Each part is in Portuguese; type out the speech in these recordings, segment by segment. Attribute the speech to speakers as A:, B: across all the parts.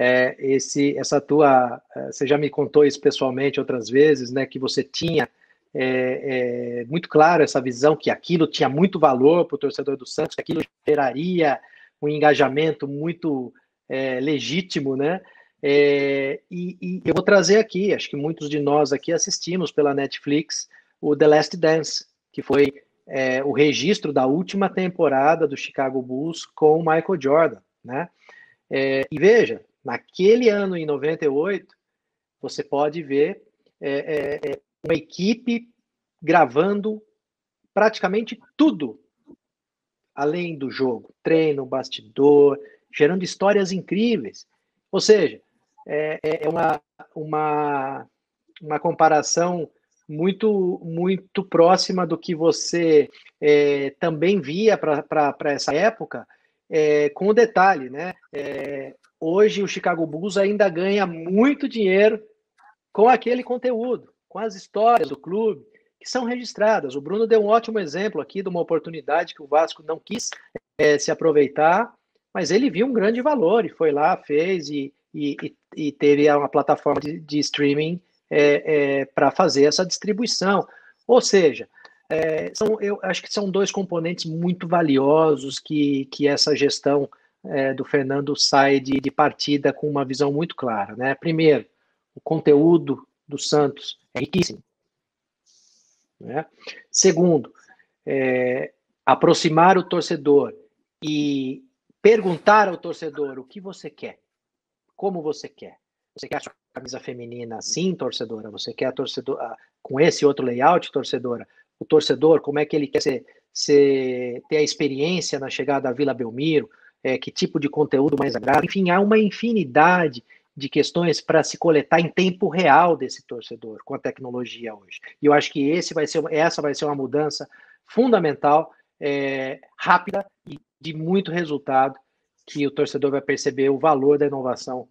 A: é, esse, essa tua, é, você já me contou isso pessoalmente outras vezes, né, que você tinha é, é, muito claro essa visão que aquilo tinha muito valor para o torcedor do Santos, que aquilo geraria um engajamento muito é, legítimo, né? É, e, e, eu vou trazer aqui, acho que muitos de nós aqui assistimos pela Netflix o The Last Dance, que foi é, o registro da última temporada do Chicago Bulls com o Michael Jordan, né? É, e veja, naquele ano, em 98, você pode ver é, é, é, uma equipe gravando praticamente tudo além do jogo, treino, bastidor, gerando histórias incríveis. Ou seja, é, é, é uma, uma, uma comparação muito muito próxima do que você é, também via para essa época, é, com o detalhe, né? É, hoje o Chicago Bulls ainda ganha muito dinheiro com aquele conteúdo, com as histórias do clube que são registradas. O Bruno deu um ótimo exemplo aqui de uma oportunidade que o Vasco não quis é, se aproveitar, mas ele viu um grande valor e foi lá, fez e, e, e teve uma plataforma de, de streaming é, é, para fazer essa distribuição. Ou seja, é, são, eu acho que são dois componentes muito valiosos que, que essa gestão é, do Fernando sai de, de partida com uma visão muito clara. Né? Primeiro, o conteúdo do Santos é riquíssimo. Né? Segundo, é, aproximar o torcedor e perguntar ao torcedor o que você quer, como você quer. Você quer a sua camisa feminina assim, torcedora? Você quer a torcedora com esse outro layout, torcedora? O torcedor, como é que ele quer ser, ser ter a experiência na chegada à Vila Belmiro? É, que tipo de conteúdo mais agradável? Enfim, há uma infinidade de questões para se coletar em tempo real desse torcedor com a tecnologia hoje. E eu acho que esse vai ser, essa vai ser uma mudança fundamental, é, rápida e de muito resultado, que o torcedor vai perceber o valor da inovação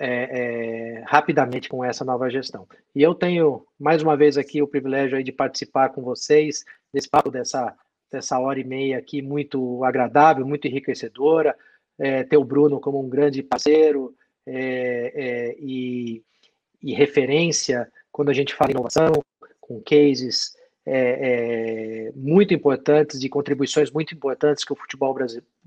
A: é, é, rapidamente com essa nova gestão. E eu tenho, mais uma vez aqui, o privilégio de participar com vocês desse papo dessa, dessa hora e meia aqui muito agradável, muito enriquecedora, é, ter o Bruno como um grande parceiro, é, é, e, e, referência quando a gente fala em inovação, com cases é, é, muito importantes, de contribuições muito importantes que o futebol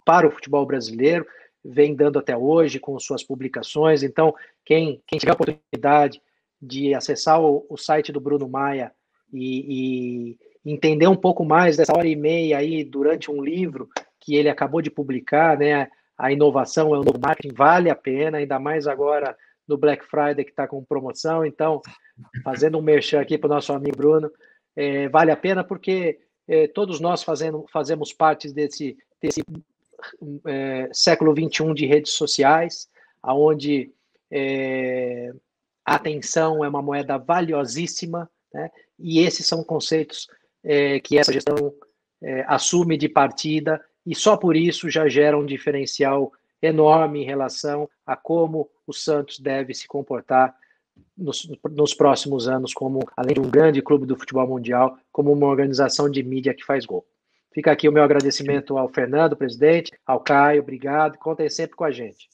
A: para o futebol brasileiro vem dando até hoje com suas publicações. Então, quem, quem tiver a oportunidade de acessar o, o site do Bruno Maia e, e, entender um pouco mais dessa hora e meia aí durante um livro que ele acabou de publicar, né? a inovação é o novo marketing, vale a pena, ainda mais agora no Black Friday que está com promoção. Então, fazendo um merchan aqui para o nosso amigo Bruno, é, vale a pena porque é, todos nós fazendo, fazemos parte desse, desse é, século XXI de redes sociais, onde é, a atenção é uma moeda valiosíssima, né? e esses são conceitos é, que essa gestão é, assume de partida e só por isso já gera um diferencial enorme em relação a como o Santos deve se comportar nos, nos, próximos anos, como além de um grande clube do futebol mundial, como uma organização de mídia que faz gol. Fica aqui o meu agradecimento ao Fernando, presidente, ao Caio, obrigado. Contem sempre com a gente.